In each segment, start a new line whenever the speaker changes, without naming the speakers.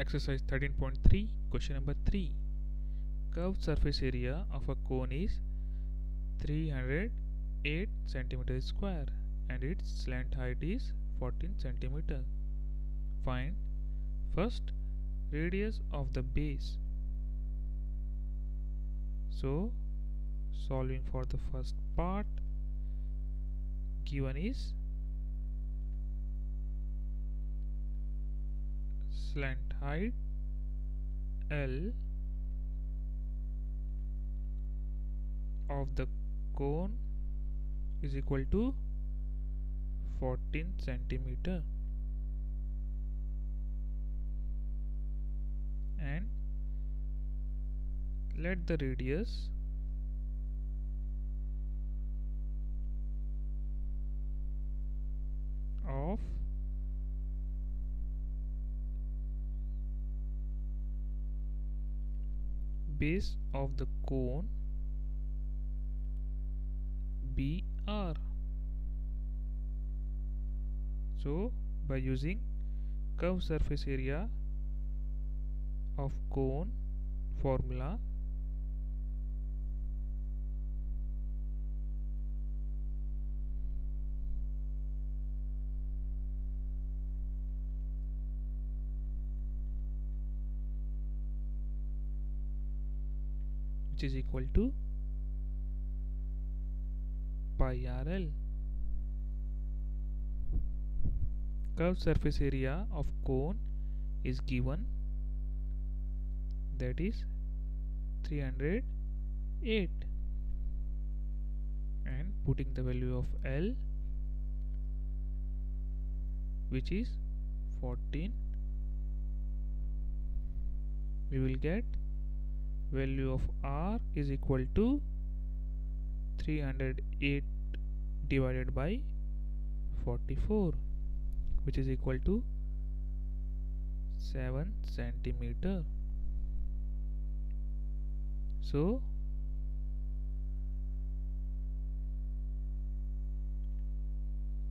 Exercise 13.3 Question number 3 Curved surface area of a cone is 308 centimeter square and its slant height is 14 centimeter. Find first radius of the base. So solving for the first part given is slant height L of the cone is equal to 14 centimeter. And let the radius of base of the cone BR. So by using curved surface area of cone formula which is equal to pi RL. Curved surface area of cone is given that is 308 and putting the value of L which is 14 we will get value of R is equal to 308 divided by 44 which is equal to 7 centimeter. So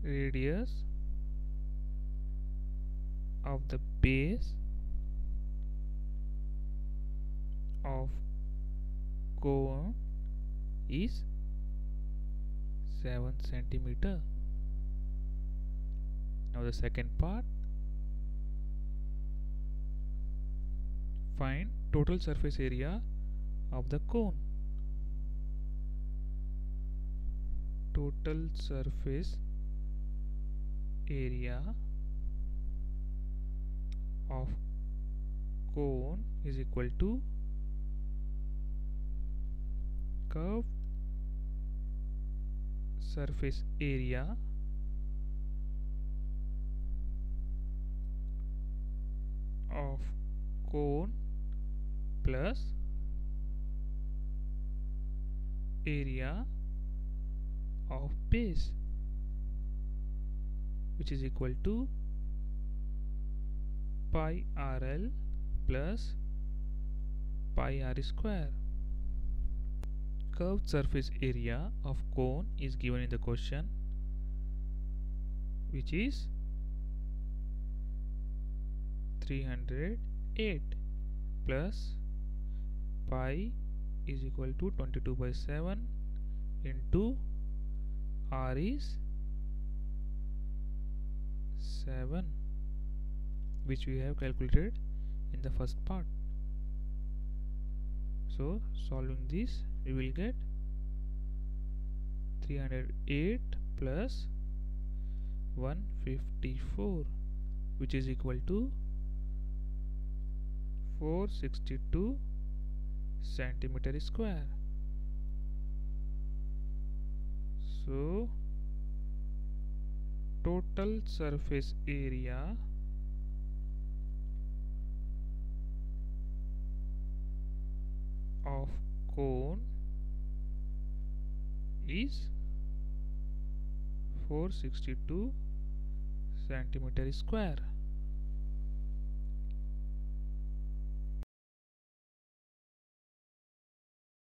radius of the base of cone is 7 centimeter. Now the second part. Find total surface area of the cone. Total surface area of cone is equal to curved surface area. Of cone plus area of base which is equal to pi RL plus pi R square curved surface area of cone is given in the question which is 308 plus pi is equal to 22 by 7 into r is 7 which we have calculated in the first part so solving this we will get 308 plus 154 which is equal to 462 centimeter square. So total surface area of cone is 462 centimeter square